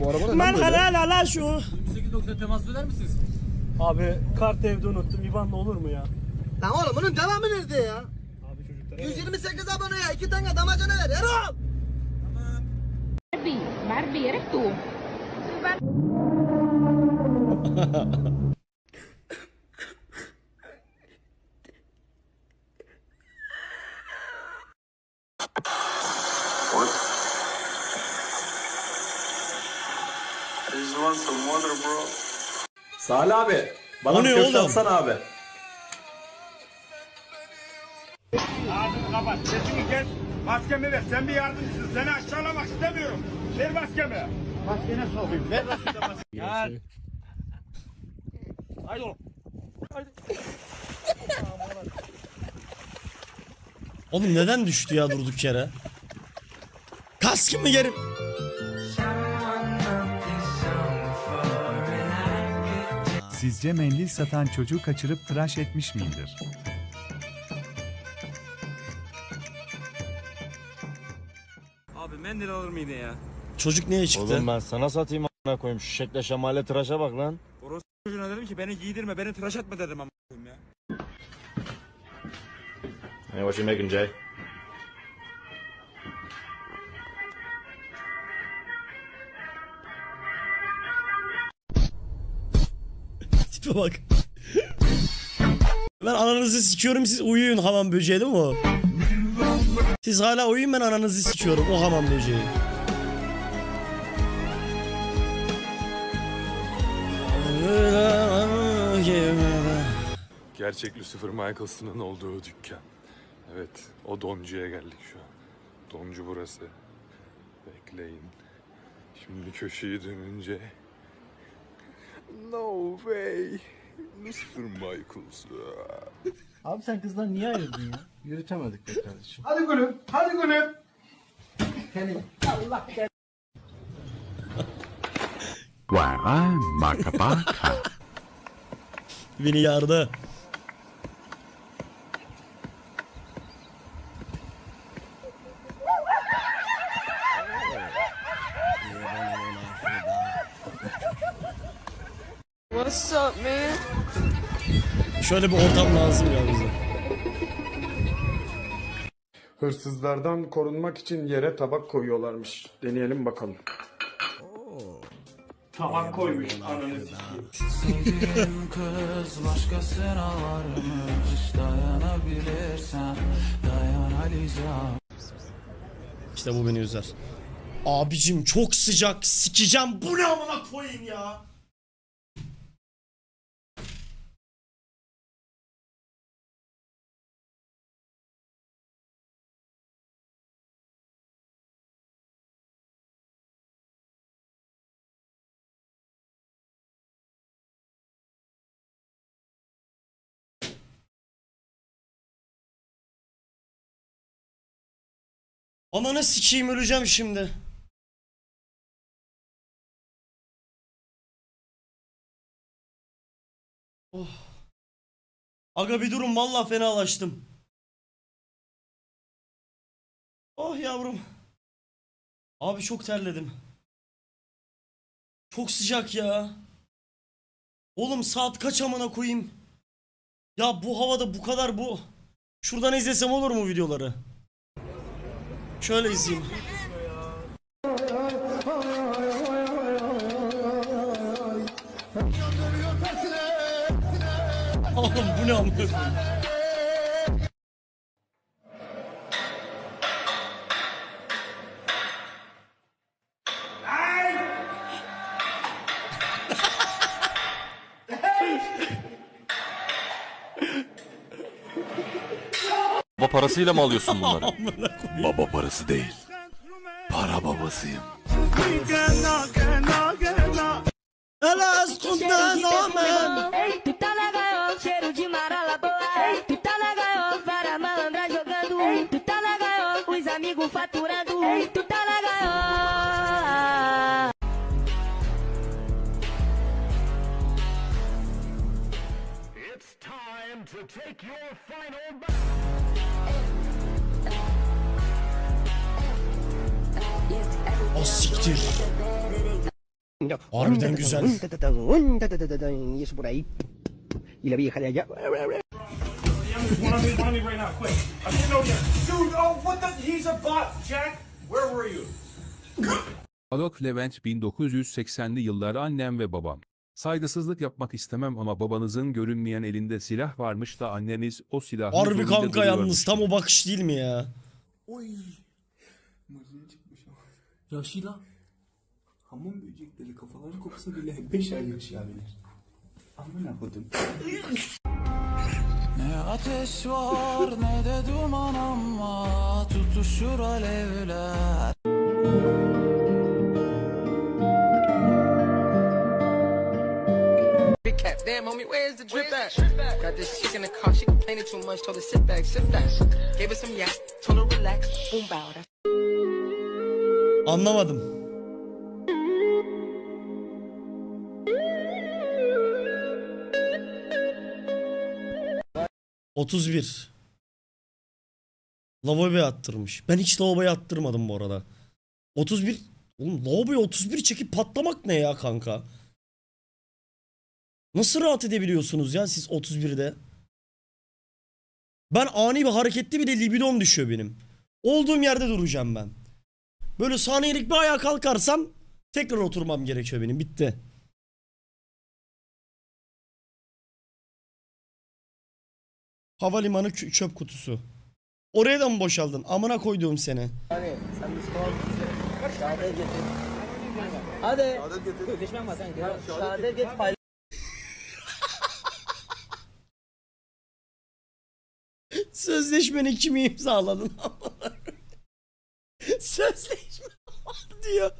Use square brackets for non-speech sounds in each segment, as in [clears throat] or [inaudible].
Bu araba Man böyle? halal ala şu. 28.90 temas eder misiniz? Abi kart evde unuttum. İban'la olur mu ya? Lan oğlum bunun devamı nerede ya? Abi çocuklara. 128 abone ya. iki tane damacana ver. Erol! Barbie, Barbie, eres tú. I just want some water, bro. Salih abi. Bana bir köfte atsana abi. Ağzını kapat, sesini kes. Maskemi ver, sen bir yardımcısın. Seni aşağılamak istemiyorum. Ver maskemi. Maskene sokayım, ver maskemi. [laughs] Gel. Haydi oğlum. Oğlum neden düştü ya durduk yere? Kaskı mı Sizce mendil satan çocuğu kaçırıp tıraş etmiş midir? Abi mendil alır mıydı ya? Çocuk neye çıktı? Oğlum ben sana satayım a**ına koyayım. Şu şekle şemale tıraşa bak lan. Çocuğuna dedim ki beni giydirme, beni tıraş etme dedim ama ya. Hey, what you making Jay? Tipe [laughs] bak. ben ananızı sikiyorum siz uyuyun hamam böceği değil mi o? Siz hala uyuyun ben ananızı sikiyorum o hamam böceği. Gerçek Lucifer Michaels'ın olduğu dükkan. Evet, o doncuya geldik şu an. Doncu burası. Bekleyin. Şimdi köşeyi dönünce... No way. Lucifer Michaels. Abi sen kızlar niye ayırdın ya? Yürütemedik be kardeşim. Hadi gülüm, hadi gülüm. Beni yardı. Şöyle bir ortam lazım ya bize. Hırsızlardan korunmak için yere tabak koyuyorlarmış. Deneyelim bakalım. Tabak koymuş ananı sikeyim. Kız başkasına varmış Dayanabilirsen dayanacağım İşte bu beni üzer. Abicim çok sıcak sikeceğim bu ne amına koyayım ya. Ananı sikeyim öleceğim şimdi. Oh. Aga bir durun vallahi fenalaştım. Oh yavrum. Abi çok terledim. Çok sıcak ya. Oğlum saat kaç amına koyayım? Ya bu havada bu kadar bu. Şuradan izlesem olur mu videoları? Şöyle izleyeyim. Oğlum bu ne amına parasıyla mı alıyorsun bunları? Baba parası değil. Para babasıyım. Elas kundan amen. Harbiden güzel. Y eso por ahí. Y la vieja de allá. Alok Levent 1980'li yıllar annem ve babam. Saygısızlık yapmak istemem ama babanızın görünmeyen elinde silah varmış da anneniz o silahı Harbi kanka yalnız tam o bakış değil mi ya? Yaşlı Hamam böcekleri kafaları kopsa bile [laughs] 5 ay yaşayabilir. Amına kodum. Ne ateş var ne de duman ama tutuşur alevler. Damn homie, where's the drip at? Got this chick in the car, she complaining too much, told her sit back, sit back. Gave her some yak, told her relax, boom bow. Anlamadım. Otuz bir. Lavaboya attırmış. Ben hiç lavaboya attırmadım bu arada. 31 Oğlum lavaboya 31 çekip patlamak ne ya kanka? Nasıl rahat edebiliyorsunuz ya siz 31'de? Ben ani bir harekette bile libidom düşüyor benim. Olduğum yerde duracağım ben. Böyle saniyelik bir ayağa kalkarsam tekrar oturmam gerekiyor benim. Bitti. Havalimanı kö- çöp kutusu. Oraya da mı boşaldın? Amına koyduğum seni. Hadi sen bir skor. Şehadet getir. Hadi. Şehadet getir. Düşman var sen. Şehadet getir. Paylaş. [laughs] Sözleşmeni kimi imzaladın? [laughs] Sözleşme var diyor.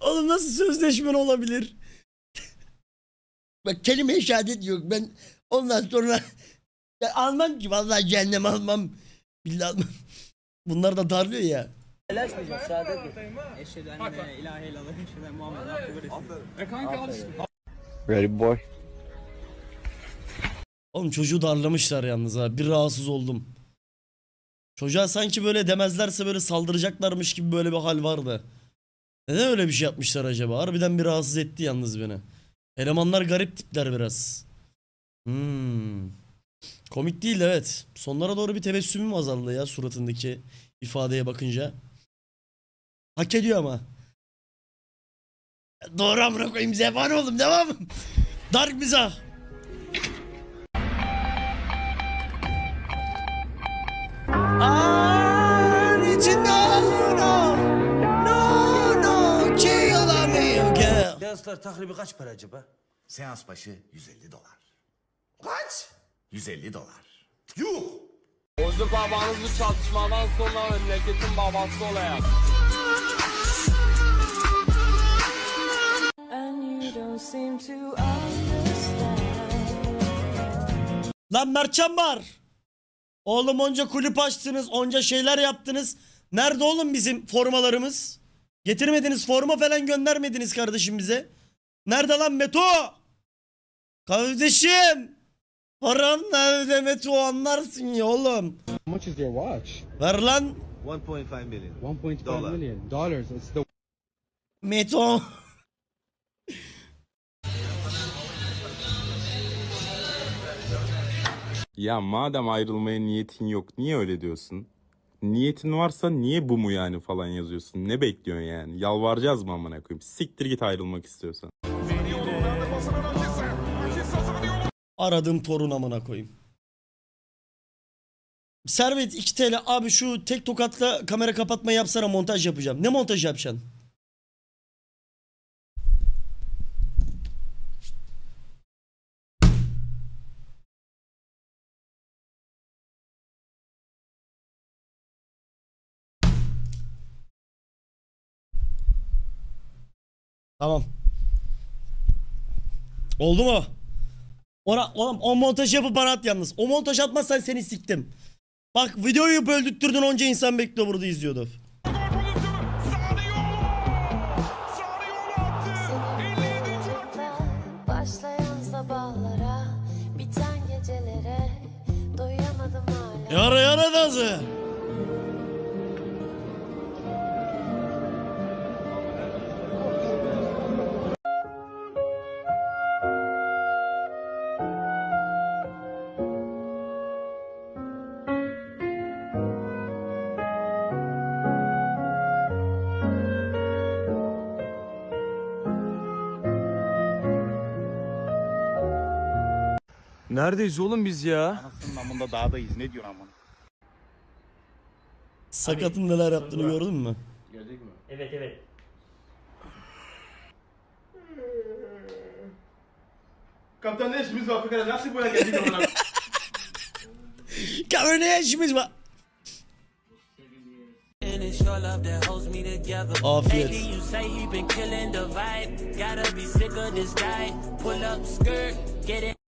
Oğlum nasıl sözleşmen olabilir? [laughs] Bak kelime şehadet yok. Ben ondan sonra ya almam ki vallahi cehennem almam. Billahi almam. [laughs] Bunlar da darlıyor ya. Paylaşmayacağız. Şehadet getir. Eşhedü enne ilahe illallah, eşhedü enne Muhammed Abdühü Ready boy. Oğlum çocuğu darlamışlar yalnız ha. Bir rahatsız oldum. Çocuğa sanki böyle demezlerse böyle saldıracaklarmış gibi böyle bir hal vardı. Neden öyle bir şey yapmışlar acaba? Harbiden bir rahatsız etti yalnız beni. Elemanlar garip tipler biraz. Hmm. Komik değil evet. Sonlara doğru bir tebessümüm azaldı ya suratındaki ifadeye bakınca. Hak ediyor ama. Doğru amına koyayım zeban oğlum devam. Dark mizah. An içinde no no no kill me girl. Danslar takribi kaç para acaba? Seans başı 150 dolar. Kaç? 150 dolar. Yuh! Bozuk babanız bu çatışmadan sonra memleketin babası olaya. Lan Mertcan var. Oğlum onca kulüp açtınız, onca şeyler yaptınız. Nerede oğlum bizim formalarımız? Getirmediniz, forma falan göndermediniz kardeşim bize. Nerede lan Meto? Kardeşim. Paran nerede Meto anlarsın ya oğlum. How much is your watch? Ver lan 1.5 million. 1.5 Dollar. million dollars. It's the Meto. Ya madem ayrılmaya niyetin yok niye öyle diyorsun? Niyetin varsa niye bu mu yani falan yazıyorsun? Ne bekliyorsun yani? Yalvaracağız mı amına koyayım? Siktir git ayrılmak istiyorsan. Aradığım torun amına koyayım. Servet 2 TL abi şu tek tokatla kamera kapatma yapsana montaj yapacağım. Ne montaj yapacaksın? Tamam. Oldu mu? Ona, oğlum o montaj yapıp bana at yalnız. O montaj atmazsan seni siktim. Bak videoyu böldürttürdün onca insan bekliyor burada izliyordu. Yara yara dansı. Neredeyiz oğlum biz ya? Anasının namında dağdayız. Ne diyorsun amına? Sakatın neler yaptığını gördün mü? Evet evet. Kaptan ne işimiz var Afrika'da? Nasıl buraya geldik amına? [laughs] Kamera ne işimiz var? Afiyet.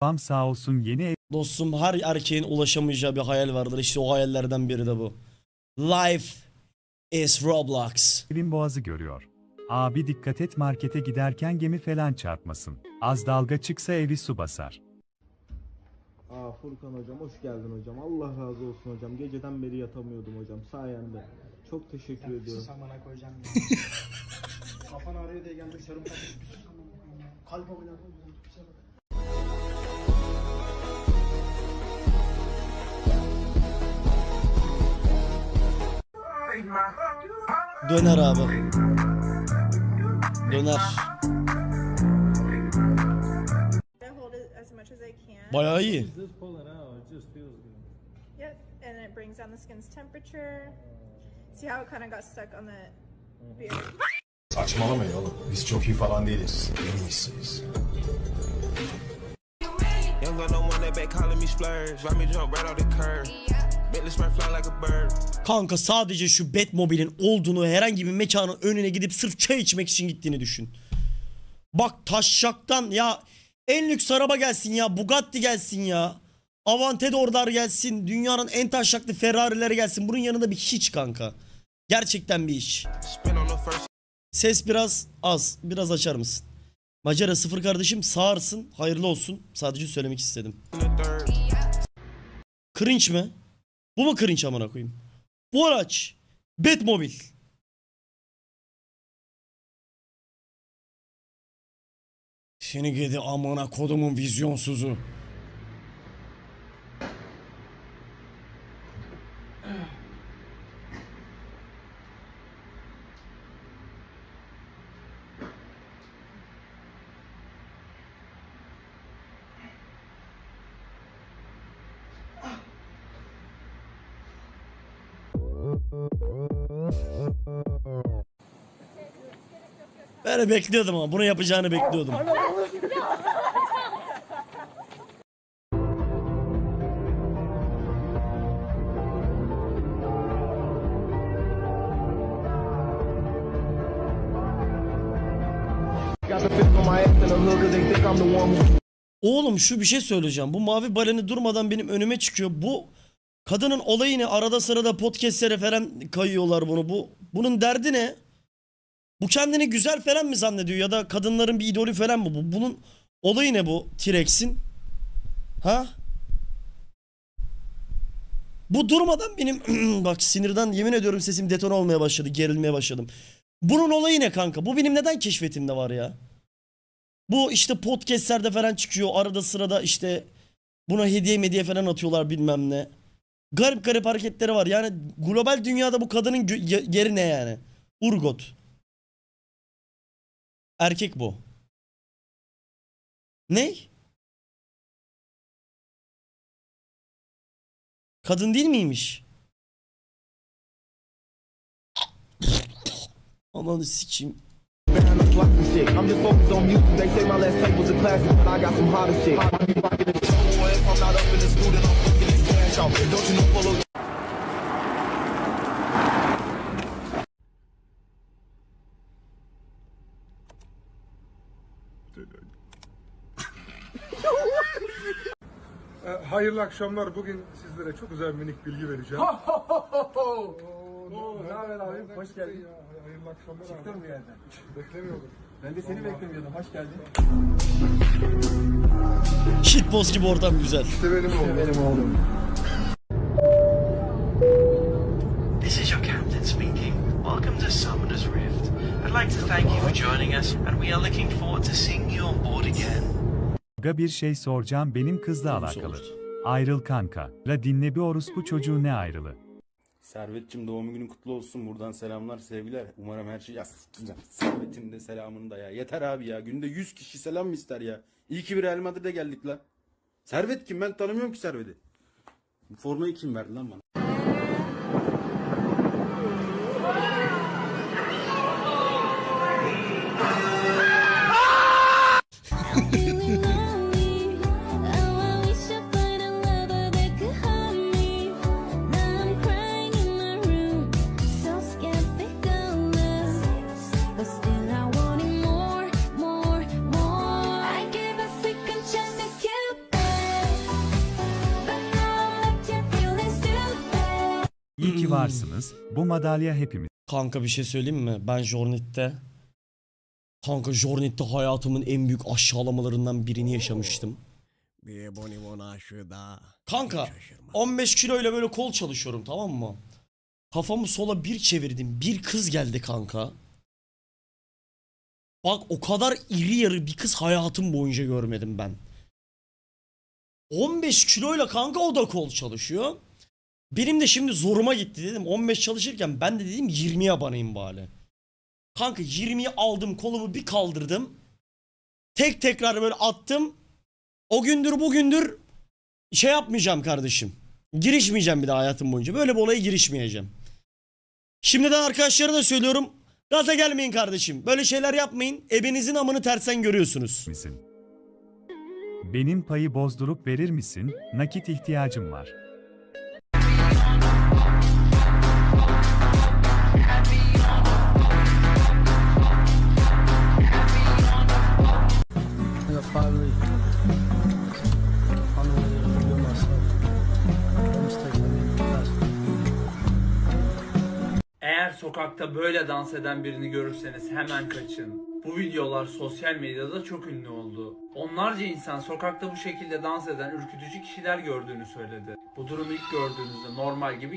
Babam sağ olsun yeni ev Dostum her erkeğin ulaşamayacağı bir hayal vardır. İşte o hayallerden biri de bu. Life is Roblox. evin boğazı görüyor. Abi dikkat et markete giderken gemi falan çarpmasın. Az dalga çıksa evi su basar. Aa Furkan hocam hoş geldin hocam. Allah razı olsun hocam. Geceden beri yatamıyordum hocam sayende. Çok teşekkür ediyorum. Samana koyacağım Kafan ağrıyor diye geldik serum takmış. Bir sus amına koyayım ya. [laughs] Kalp. Döner abi. Döner. Bayağı iyi. Yep, and it brings down the skin's temperature. See how it kind of got stuck on the beard? Saçmalamayın oğlum. Biz çok iyi falan değiliz. En iyisiyiz. Young gun don't want that back calling me splurge. Ride me jump right off the curb. Kanka sadece şu Batmobile'in olduğunu herhangi bir mekanın önüne gidip sırf çay içmek için gittiğini düşün. Bak taşşaktan ya en lüks araba gelsin ya Bugatti gelsin ya. Aventador'lar gelsin. Dünyanın en taşşaklı Ferrari'leri gelsin. Bunun yanında bir hiç kanka. Gerçekten bir iş. Ses biraz az. Biraz açar mısın? Macara sıfır kardeşim sağırsın. Hayırlı olsun. Sadece söylemek istedim. Cringe mi? Bu mu cringe amına koyayım? Bu araç. Batmobil. Seni gidi amına kodumun vizyonsuzu. Ben bekliyordum ama bunu yapacağını bekliyordum. Oğlum şu bir şey söyleyeceğim. Bu mavi baleni durmadan benim önüme çıkıyor. Bu kadının olayı ne? Arada sırada podcastlere falan kayıyorlar bunu. Bu bunun derdi ne? Bu kendini güzel falan mı zannediyor ya da kadınların bir idolü falan mı bu? Bunun olayı ne bu T-Rex'in? Ha? Bu durmadan benim [clears throat] bak sinirden yemin ediyorum sesim detone olmaya başladı, gerilmeye başladım. Bunun olayı ne kanka? Bu benim neden keşfetimde var ya? Bu işte podcastlerde falan çıkıyor. Arada sırada işte buna hediye mediye falan atıyorlar bilmem ne. Garip garip hareketleri var. Yani global dünyada bu kadının yeri ne yani? Urgot. Erkek bu. Ne? Kadın değil miymiş? Ananı sikeyim. Behind the floppy shit. I'm just focused on music. They say my last tape was a classic, but I got some hotter shit. I be rocking the show, if I'm not up in the school, then I'm fucking this cash off. Don't you know follow Hayırlı akşamlar. Bugün sizlere çok güzel minik bilgi vereceğim. ne haber abi? Hoş geldin. Hayırlı akşamlar abi. Çıktın bir yerden. Beklemiyordum. Ben de seni beklemiyordum. Hoş geldin. Shitpost gibi ortam güzel. İşte benim oğlum. Benim oğlum. This is your captain speaking. Welcome to Summoner's Rift. I'd like to thank you for joining us, and we are looking forward to seeing you on board again. Ga bir şey soracağım benim kızla alakalı. Ayrıl kanka. La dinle bir orospu çocuğu ne ayrılı. Servetçim doğum günün kutlu olsun. Buradan selamlar, sevgiler. Umarım her şey... Ya s**teceğim. Servet'in de selamını da ya. Yeter abi ya. Günde 100 kişi selam mı ister ya? İyi ki bir Real Madrid'e geldik lan. Servet kim? Ben tanımıyorum ki Servet'i. Formayı kim verdi lan bana? Varsınız. Bu madalya hepimiz. Kanka bir şey söyleyeyim mi? Ben Jornit'te Kanka Jornit'te hayatımın en büyük aşağılamalarından birini yaşamıştım. Kanka 15 kiloyla böyle kol çalışıyorum tamam mı? Kafamı sola bir çevirdim. Bir kız geldi kanka. Bak o kadar iri yarı bir kız hayatım boyunca görmedim ben. 15 kiloyla kanka o da kol çalışıyor. Benim de şimdi zoruma gitti dedim. 15 çalışırken ben de dedim 20'ye abanayım bari. Kanka 20'yi aldım kolumu bir kaldırdım. Tek tekrar böyle attım. O gündür bugündür şey yapmayacağım kardeşim. Girişmeyeceğim bir daha hayatım boyunca. Böyle bir olaya girişmeyeceğim. Şimdiden arkadaşlara da söylüyorum. Gaza gelmeyin kardeşim. Böyle şeyler yapmayın. Ebenizin amını tersen görüyorsunuz. misin? Benim payı bozdurup verir misin? Nakit ihtiyacım var. Sokakta böyle dans eden birini görürseniz hemen kaçın. Bu videolar sosyal medyada çok ünlü oldu. Onlarca insan sokakta bu şekilde dans eden ürkütücü kişiler gördüğünü söyledi. Bu durumu ilk gördüğünüzde normal gibi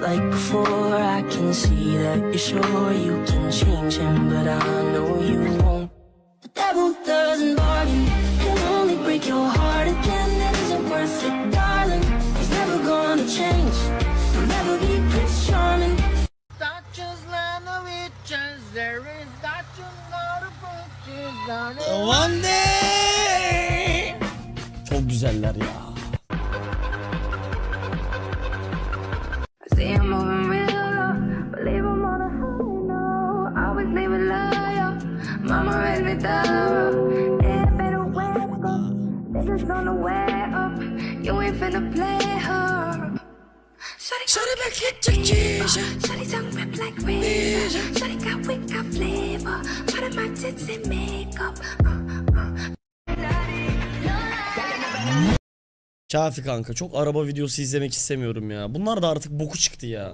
Just like before, I can see that you're sure you can change him, but I know you won't. The devil doesn't bargain, he'll only break your heart again. It isn't worth it, darling. He's never gonna change, he'll never be Prince Charming. One day. Çok güzeller ya. Cheese. Shorty tongue rip like razor. Shorty got wick, got flavor. Part of my tits and makeup. Kafi kanka çok araba videosu izlemek istemiyorum ya. Bunlar da artık boku çıktı ya.